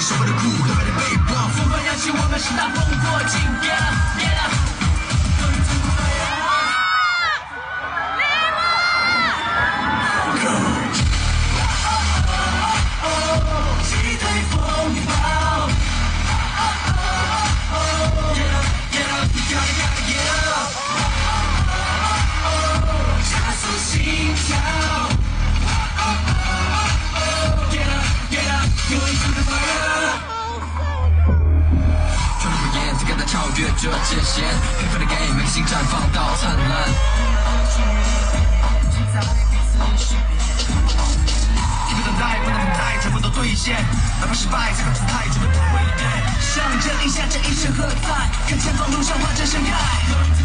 受过的苦，流过的泪，风狂扬起，我们是大风过境。界限，平凡的 game，每个心绽放到灿烂。一不等待，不能等待，全部都兑现，哪怕失败，才更姿态，绝不会变。向着立下这一声喝彩，看前方路上花正盛开。